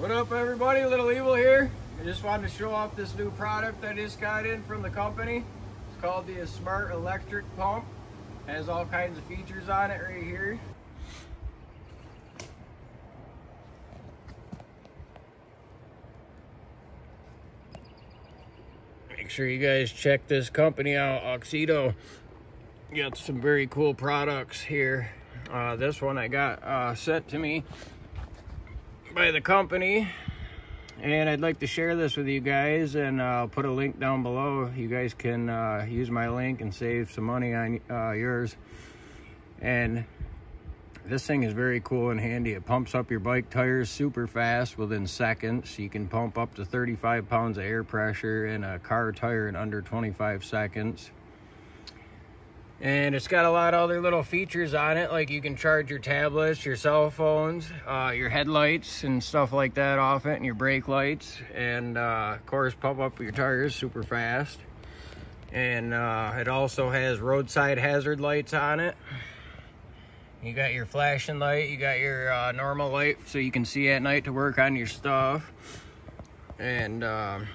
What up everybody, Little Evil here. I just wanted to show off this new product I just got in from the company. It's called the Smart Electric Pump. It has all kinds of features on it right here. Make sure you guys check this company out, Auxito. Got some very cool products here. Uh, this one I got uh, sent to me by the company and I'd like to share this with you guys and I'll put a link down below. You guys can uh, use my link and save some money on uh, yours. And this thing is very cool and handy. It pumps up your bike tires super fast within seconds. You can pump up to 35 pounds of air pressure in a car tire in under 25 seconds and it's got a lot of other little features on it like you can charge your tablets your cell phones uh, your headlights and stuff like that off it and your brake lights. And uh, of course pump up your tires super fast. And uh, it also has roadside hazard lights on it. You got your flashing light you got your uh, normal light so you can see at night to work on your stuff. And um,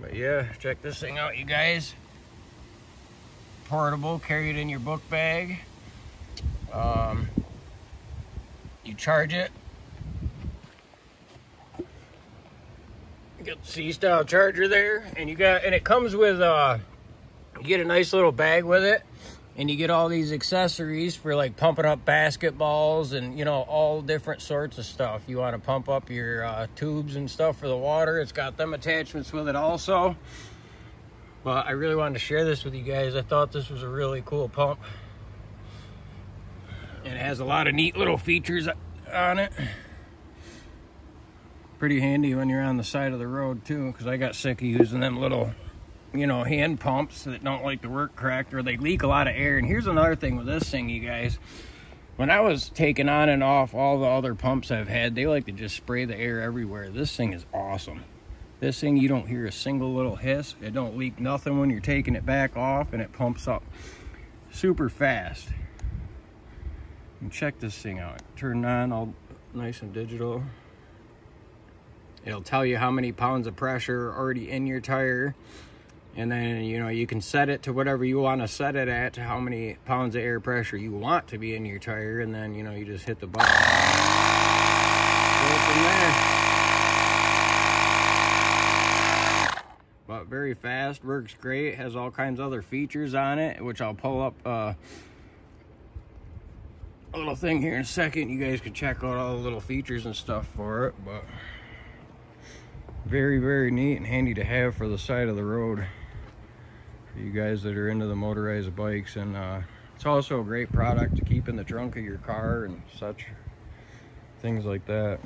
but yeah check this thing out you guys portable, carry it in your book bag. Um, you charge it. You got the C-style charger there, and you got, and it comes with, uh, you get a nice little bag with it, and you get all these accessories for like pumping up basketballs and you know all different sorts of stuff. You want to pump up your uh, tubes and stuff for the water. It's got them attachments with it also. But I really wanted to share this with you guys. I thought this was a really cool pump. It has a lot of neat little features on it. Pretty handy when you're on the side of the road too, because I got sick of using them little, you know, hand pumps that don't like to work correct or they leak a lot of air. And here's another thing with this thing, you guys. When I was taking on and off all the other pumps I've had, they like to just spray the air everywhere. This thing is awesome. This thing, you don't hear a single little hiss. It don't leak nothing when you're taking it back off and it pumps up super fast. And check this thing out. Turn on all nice and digital. It'll tell you how many pounds of pressure are already in your tire. And then, you know, you can set it to whatever you want to set it at, to how many pounds of air pressure you want to be in your tire. And then, you know, you just hit the button. Go from there. but very fast works great has all kinds of other features on it which i'll pull up uh, a little thing here in a second. You guys can check out all the little features and stuff for it but very very neat and handy to have for the side of the road for you guys that are into the motorized bikes. And uh, it's also a great product to keep in the trunk of your car and such things like that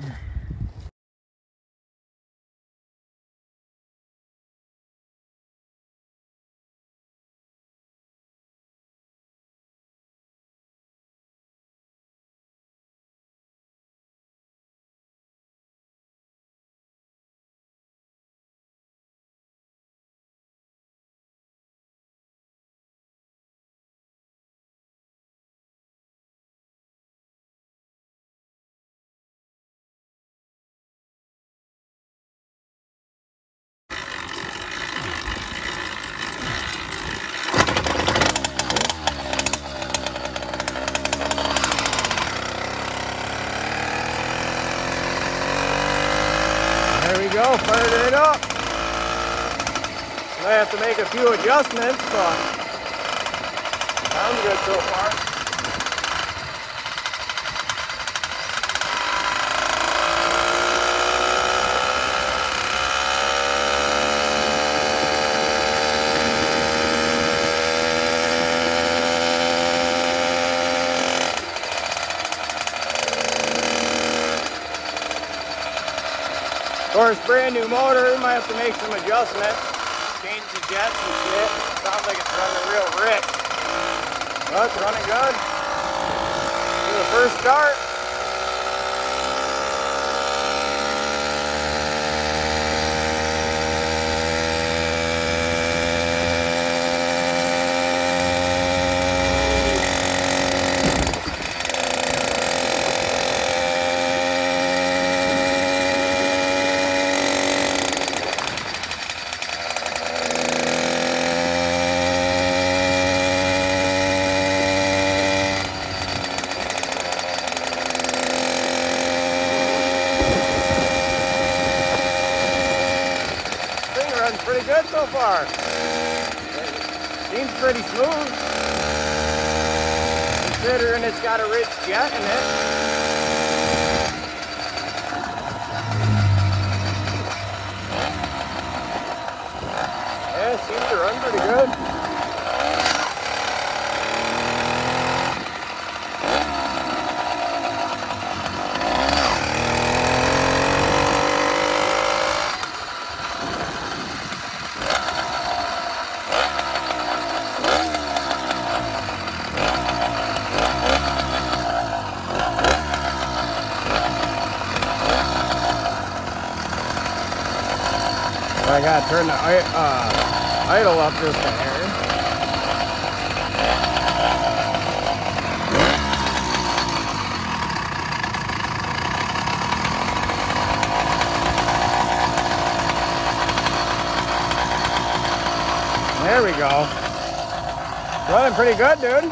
go, fired it up. I have to make a few adjustments, but sounds good so far. Course, brand new motor, might have to make some adjustments. Change the jets and shit. Sounds like it's running real rich. Well, it's running good. For the first start. good so far. Seems pretty smooth. Considering it's got a rich jet in it. Yeah, seems to run pretty good. I gotta turn the uh, idle up just a hair. There we go. Running pretty good, dude.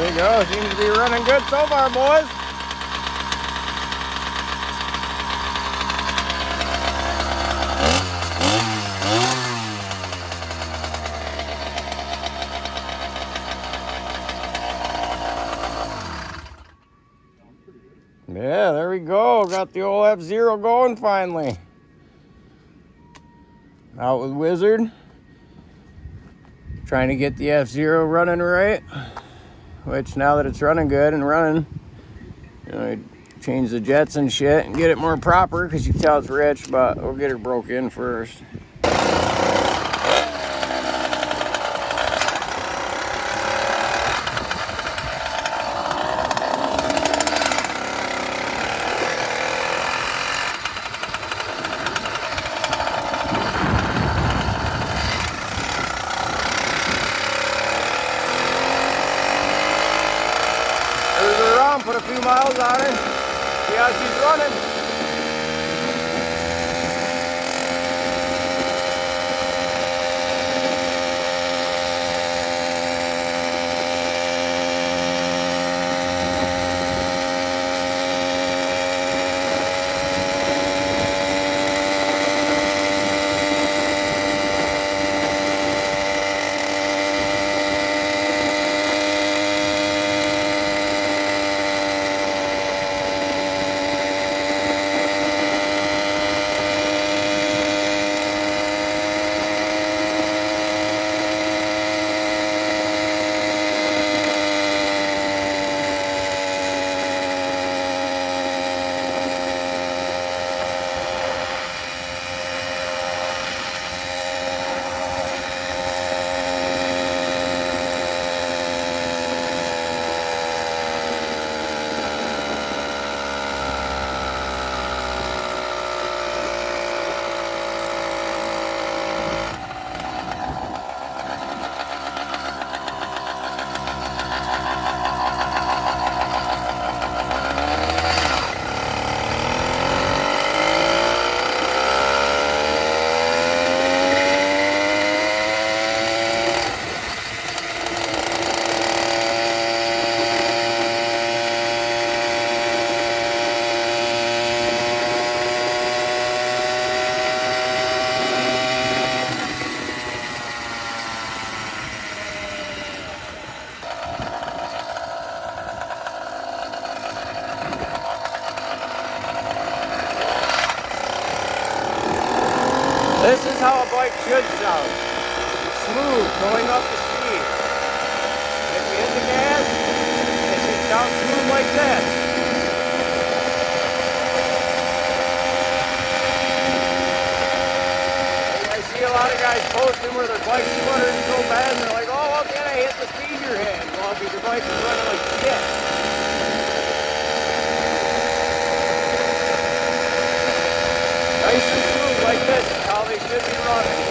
There we go. Seems to be running good so far, boys. Yeah, there we go. Got the old F-Zero going finally. Out with Wizard. Trying to get the F-Zero running right which now that it's running good and running, you know, change the jets and shit and get it more proper because you can tell it's rich, but we'll get it broke in first. This how a bike should sound. Smooth, going up the speed. If you hit the gas, it should sound smooth like that. I see a lot of guys posting where their bike's sputtering so bad and they're like, oh, how can I hit the speed you're hitting? Well, because your bike is running like shit. like this is how they should